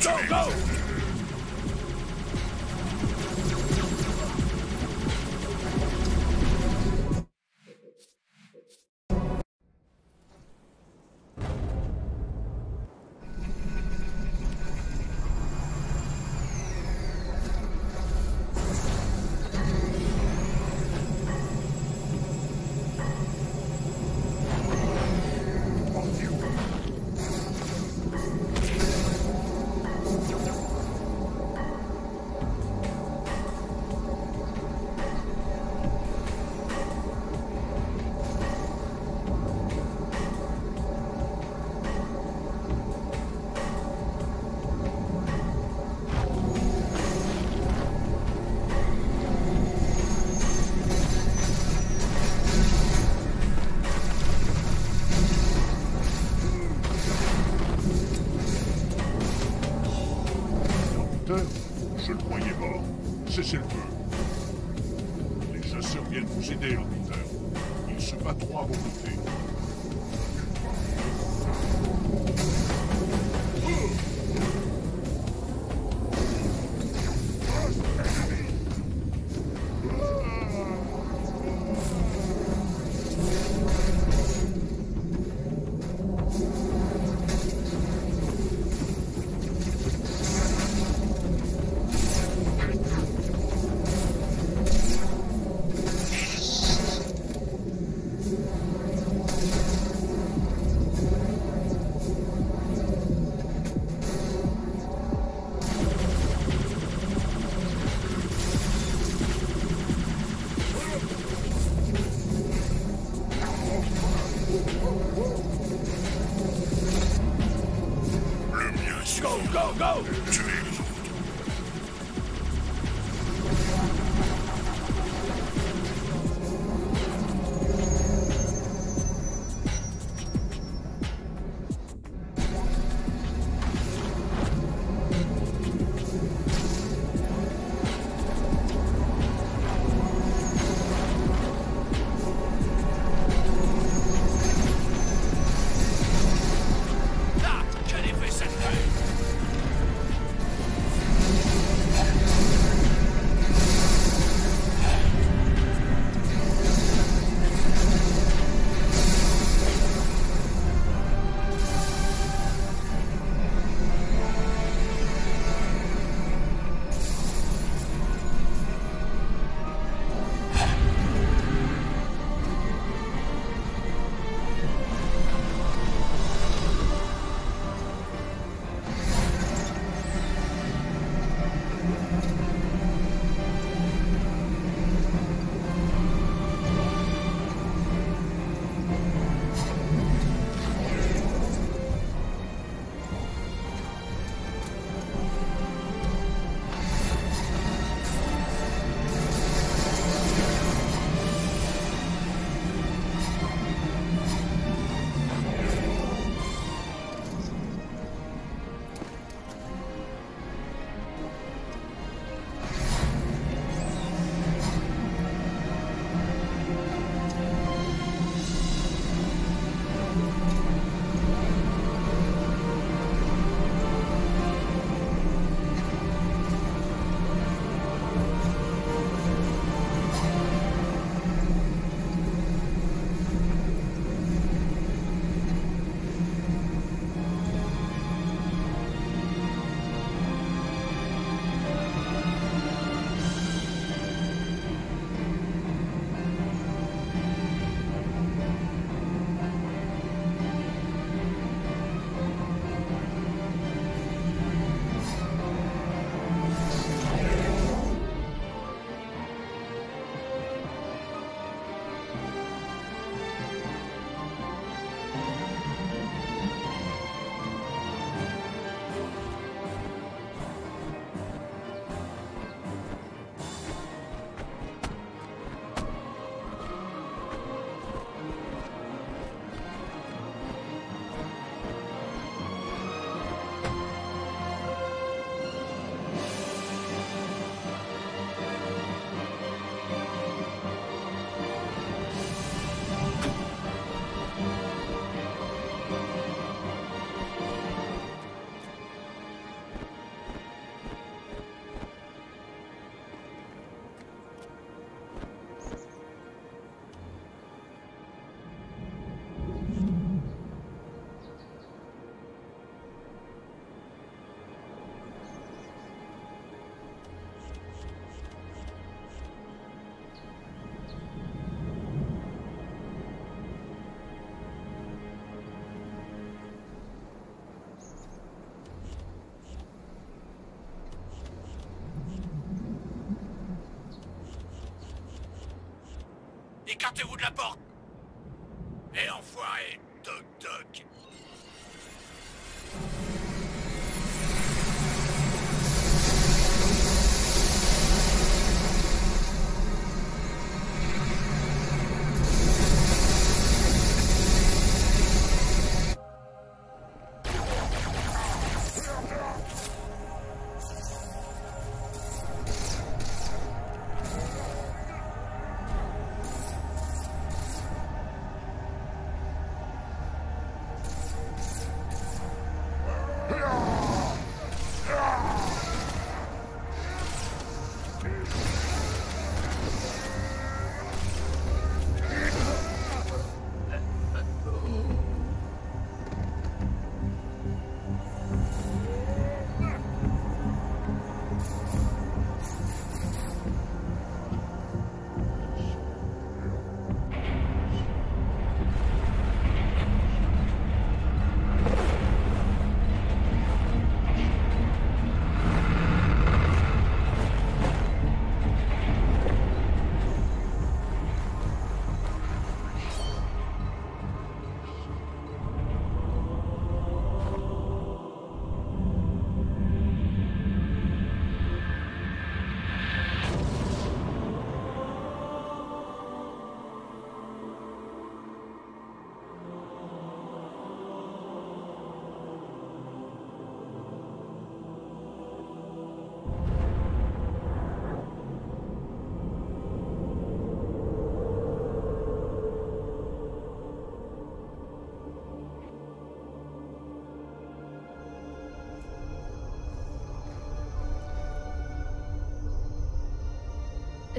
Go, go! Ils se battront à vos côtés. Go, go, Écartez-vous de la porte. Et enfoiré Toc toc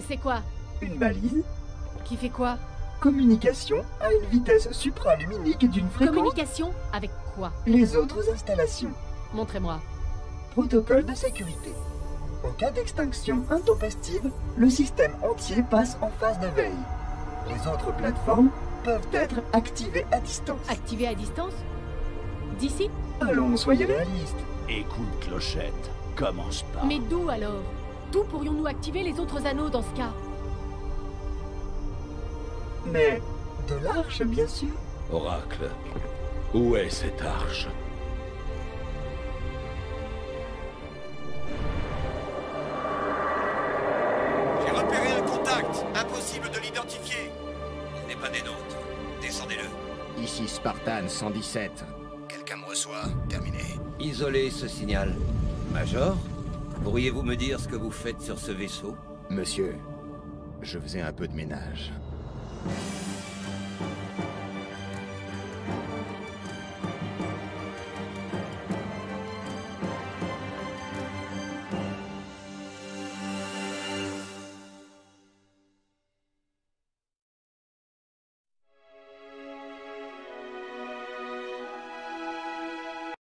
C'est quoi Une balise Qui fait quoi Communication à une vitesse supraluminique d'une fréquence. Communication Avec quoi Les autres installations. Montrez-moi. Protocole de sécurité. En cas d'extinction intempestive, le système entier passe en phase de veille. Les autres plateformes peuvent être activées à distance. Activé à distance D'ici Allons, soyez réalistes. Écoute, Clochette, commence pas. Mais d'où alors D'où pourrions-nous activer les autres anneaux dans ce cas Mais de l'arche, bien sûr. Oracle, où est cette arche J'ai repéré un contact Impossible de l'identifier Il n'est pas des nôtres. Descendez-le. Ici Spartan 117. Quelqu'un me reçoit. Terminé. Isolez ce signal. Major, pourriez-vous me dire ce que vous faites sur ce vaisseau? Monsieur, je faisais un peu de ménage.